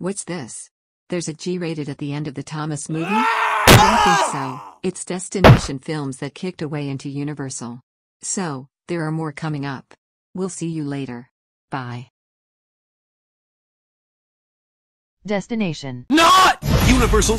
What's this? There's a G rated at the end of the Thomas movie? Ah! I don't think so. It's Destination Films that kicked away into Universal. So, there are more coming up. We'll see you later. Bye. Destination. Not Universal